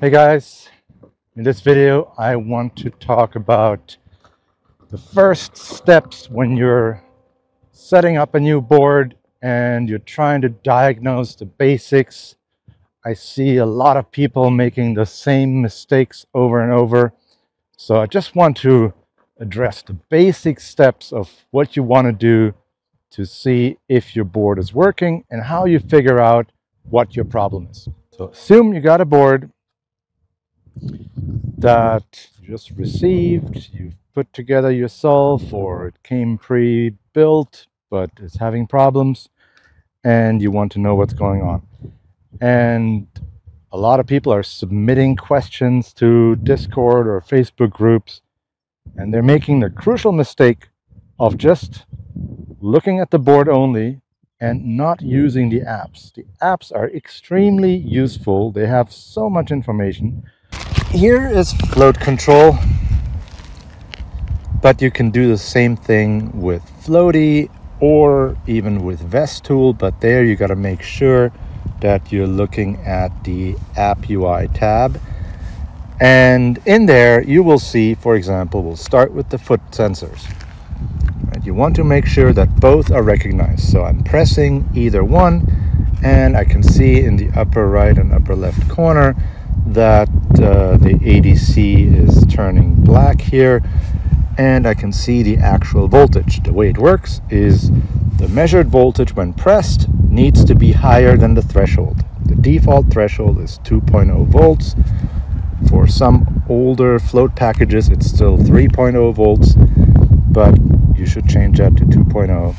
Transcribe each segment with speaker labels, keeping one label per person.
Speaker 1: Hey guys, in this video I want to talk about the first steps when you're setting up a new board and you're trying to diagnose the basics. I see a lot of people making the same mistakes over and over. So I just want to address the basic steps of what you want to do to see if your board is working and how you figure out what your problem is. So assume you got a board that you just received, you've put together yourself, or it came pre-built but is having problems, and you want to know what's going on. And a lot of people are submitting questions to Discord or Facebook groups, and they're making the crucial mistake of just looking at the board only and not using the apps. The apps are extremely useful. They have so much information here is float control, but you can do the same thing with Floaty or even with VESC Tool, but there you got to make sure that you're looking at the app UI tab. And in there, you will see, for example, we'll start with the foot sensors. Right, you want to make sure that both are recognized. So I'm pressing either one, and I can see in the upper right and upper left corner that uh, the ADC is turning black here and I can see the actual voltage. The way it works is the measured voltage when pressed needs to be higher than the threshold. The default threshold is 2.0 volts. For some older float packages it's still 3.0 volts but you should change that to 2.0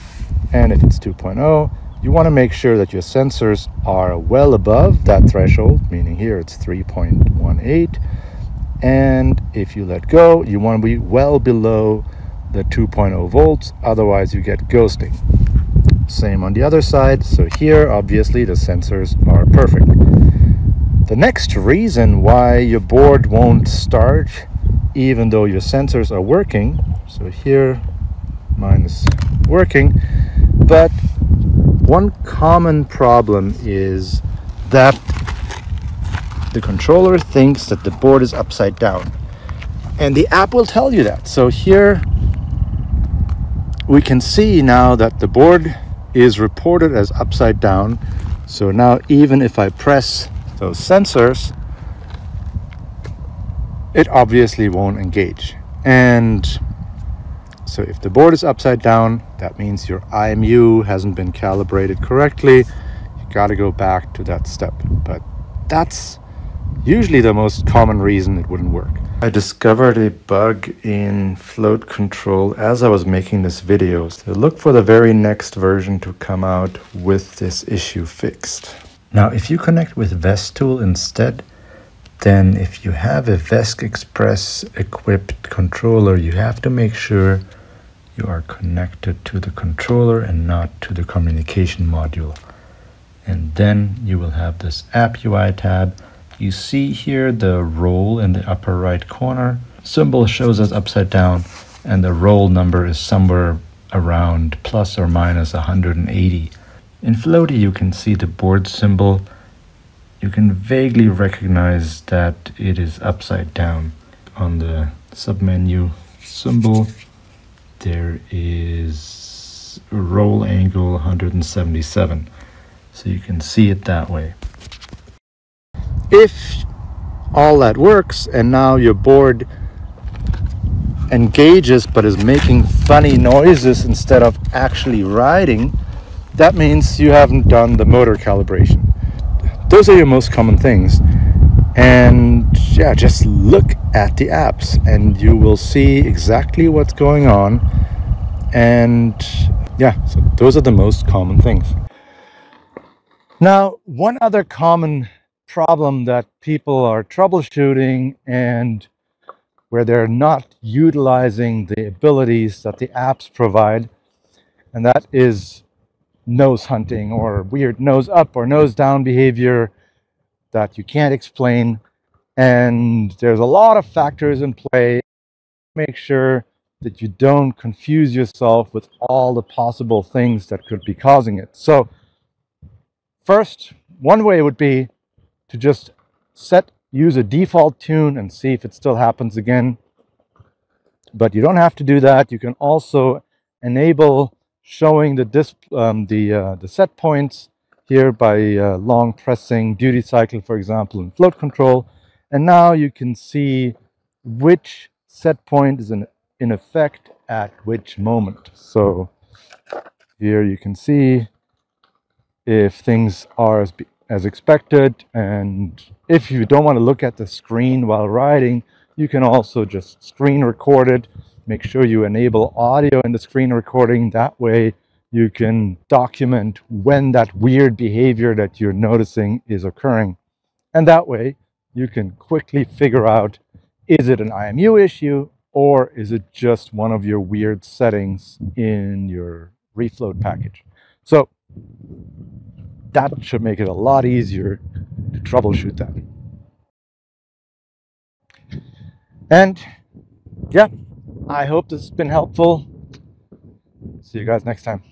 Speaker 1: and if it's 2.0 you want to make sure that your sensors are well above that threshold, meaning here it's 3.18. And if you let go, you want to be well below the 2.0 volts, otherwise you get ghosting. Same on the other side. So here, obviously, the sensors are perfect. The next reason why your board won't start, even though your sensors are working, so here mine is working, but one common problem is that the controller thinks that the board is upside down. And the app will tell you that. So here we can see now that the board is reported as upside down. So now even if I press those sensors, it obviously won't engage. And so if the board is upside down, that means your IMU hasn't been calibrated correctly. You got to go back to that step. But that's usually the most common reason it wouldn't work. I discovered a bug in float control as I was making this video. So look for the very next version to come out with this issue fixed. Now, if you connect with VESC Tool instead, then if you have a VESC Express equipped controller, you have to make sure you are connected to the controller and not to the communication module. And then you will have this app UI tab. You see here the roll in the upper right corner. Symbol shows us upside down and the roll number is somewhere around plus or minus 180. In Floaty you can see the board symbol. You can vaguely recognize that it is upside down on the submenu symbol there is roll angle 177 so you can see it that way. If all that works and now your board engages but is making funny noises instead of actually riding that means you haven't done the motor calibration. Those are your most common things and yeah just look at the apps and you will see exactly what's going on. And yeah so those are the most common things. Now one other common problem that people are troubleshooting and where they're not utilizing the abilities that the apps provide and that is nose hunting or weird nose up or nose down behavior that you can't explain. And there's a lot of factors in play. Make sure that you don't confuse yourself with all the possible things that could be causing it. So, first, one way would be to just set use a default tune and see if it still happens again. But you don't have to do that. You can also enable showing the disc, um, the uh, the set points here by uh, long pressing duty cycle, for example, in float control. And now you can see which set point is in, in effect at which moment. So here you can see if things are as, as expected. And if you don't want to look at the screen while riding, you can also just screen record it. Make sure you enable audio in the screen recording. That way you can document when that weird behavior that you're noticing is occurring. And that way you can quickly figure out, is it an IMU issue or is it just one of your weird settings in your refloat package? So that should make it a lot easier to troubleshoot that. And yeah, I hope this has been helpful. See you guys next time.